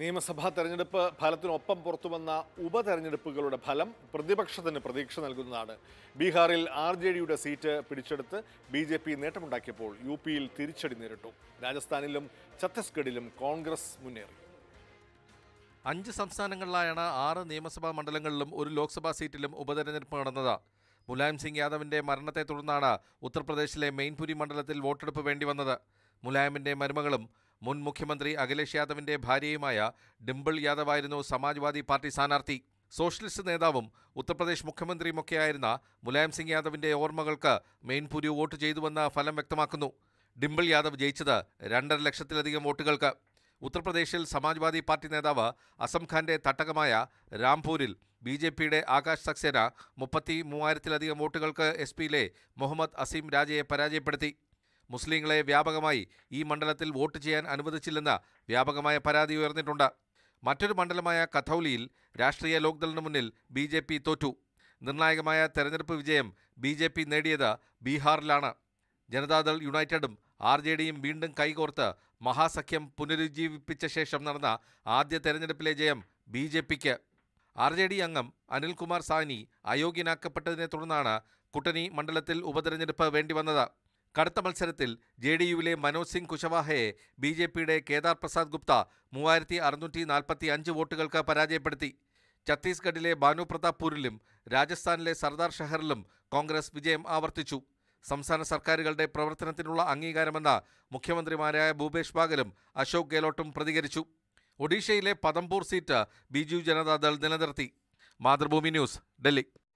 നിയമസഭാ തെരഞ്ഞെടുപ്പ് ഫലത്തിനൊപ്പം പുറത്തുവന്ന ഉപതെരഞ്ഞെടുപ്പുകളുടെ ഫലം പ്രതിപക്ഷത്തിന് പ്രതീക്ഷ നൽകുന്നതാണ്. ബീഹാറിൽ ആർ ജെ ഡിയുടെ സീറ്റ് പിടിച്ചെടുത്ത് ബി ജെ പി നേട്ടമുണ്ടാക്കിയപ്പോൾ യു പിയിൽ തിരിച്ചടി നേരിട്ടു. രാജസ്ഥാനിലും ഛത്തീസ്ഗഡിലും കോൺഗ്രസ് മുന്നേറി. അഞ്ച് സംസ്ഥാനങ്ങളിലായാണ് ആറ് നിയമസഭാ മണ്ഡലങ്ങളിലും ഒരു ലോക്സഭാ സീറ്റിലും ഉപതെരഞ്ഞെടുപ്പ് നടന്നത്. മുലായം സിംഗ് യാദവിന്റെ മരണത്തെ തുടർന്നാണ് ഉത്തർപ്രദേശിലെ മെയിൻപുരി മണ്ഡലത്തിൽ വോട്ടെടുപ്പ് വേണ്ടി വന്നത് മുലായമിന്റെ മരുമകളും മുൻ മുഖ്യമന്ത്രി അഖിലേഷ് യാദവിന്റെ ഭാര്യയുമായ ഡിംപിൾ യാദവായിരുന്നു സമാജ്വാദി പാർട്ടി സ്ഥാനാർത്ഥി. സോഷ്യലിസ്റ്റ് നേതാവും ഉത്തർപ്രദേശ് മുഖ്യമന്ത്രിയുമൊക്കെയായിരുന്ന മുലായം സിംഗ് യാദവിന്റെ ഓർമ്മകൾക്ക് മെയിൻപുരി വോട്ട് ചെയ്തുവെന്ന ഫലം വ്യക്തമാക്കുന്നു. ഡിംപിൾ യാദവ് ജയിച്ചത് രണ്ടര ലക്ഷത്തിലധികം വോട്ടുകൾക്ക്. ഉത്തർപ്രദേശിൽ സമാജ്വാദി പാർട്ടി നേതാവ് അസം ഖാന്റെ തട്ടകമായ രാംപൂരിൽ ബി ജെ പിയുടെ ആകാശ് സക്സേന മുപ്പത്തി മൂവായിരത്തിലധികം വോട്ടുകൾക്ക് എസ് പിയിലെ മുഹമ്മദ് അസീം രാജയെ പരാജയപ്പെടുത്തി. മുസ്ലിങ്ങളെ വ്യാപകമായി ഈ മണ്ഡലത്തിൽ വോട്ട് ചെയ്യാൻ അനുവദിച്ചില്ലെന്ന വ്യാപകമായ പരാതി ഉയർന്നിട്ടുണ്ട്. മറ്റൊരു മണ്ഡലമായ കഥൌലിയിൽ രാഷ്ട്രീയ ലോക്ദളിന് മുന്നിൽ ബി ജെ പി തോറ്റു. നിർണായകമായ തെരഞ്ഞെടുപ്പ് വിജയം ബി ജെ പി നേടിയത് ബീഹാറിലാണ്. ജനതാദൾ യുണൈറ്റഡും ആർ ജെ ഡിയും വീണ്ടും കൈകോർത്ത് മഹാസഖ്യം പുനരുജ്ജീവിപ്പിച്ച ശേഷം നടന്ന ആദ്യ തെരഞ്ഞെടുപ്പിലെ ജയം ബി ജെ പിക്ക്. ആർ ജെ ഡി അംഗം അനിൽകുമാർ സാനി അയോഗ്യനാക്കപ്പെട്ടതിനെ തുടർന്നാണ് കുട്ടനി മണ്ഡലത്തിൽ ഉപതെരഞ്ഞെടുപ്പ് വേണ്ടിവന്നത്. കടുത്ത മത്സരത്തിൽ ജെ ഡി യുവിലെ മനോജ് സിംഗ് കുശവാഹയെ ബി ജെ പിയുടെ കേദാർ പ്രസാദ് ഗുപ്ത മൂവായിരത്തി അറുന്നൂറ്റി നാൽപ്പത്തി അഞ്ച് വോട്ടുകൾക്ക് പരാജയപ്പെടുത്തി. ഛത്തീസ്ഗഡിലെ ബാനു പ്രതാപ്പൂരിലും രാജസ്ഥാനിലെ സർദാർ ഷഹറിലും കോൺഗ്രസ് വിജയം ആവർത്തിച്ചു. സംസ്ഥാന സർക്കാരുകളുടെ പ്രവർത്തനത്തിനുള്ള അംഗീകാരമെന്ന മുഖ്യമന്ത്രിമാരായ ഭൂപേഷ് ബാഗലും അശോക് ഗെഹ്ലോട്ടും പ്രതികരിച്ചു. ഒഡീഷയിലെ പദംപൂർ സീറ്റ് ബിജു ജനതാദൾ നിലനിർത്തി. മാതൃഭൂമി ന്യൂസ് ഡൽഹി.